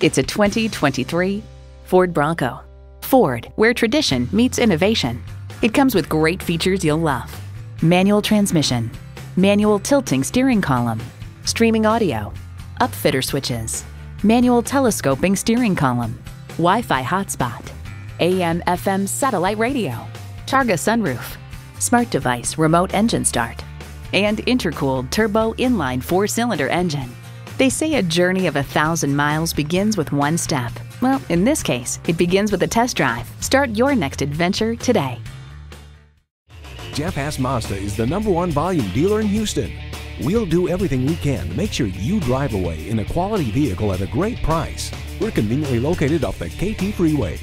It's a 2023 Ford Bronco. Ford, where tradition meets innovation. It comes with great features you'll love manual transmission, manual tilting steering column, streaming audio, upfitter switches, manual telescoping steering column, Wi Fi hotspot, AM FM satellite radio, Targa sunroof, smart device remote engine start, and intercooled turbo inline four cylinder engine. They say a journey of a thousand miles begins with one step. Well, in this case, it begins with a test drive. Start your next adventure today. Jeff Haas Mazda is the number one volume dealer in Houston. We'll do everything we can to make sure you drive away in a quality vehicle at a great price. We're conveniently located off the Katy Freeway.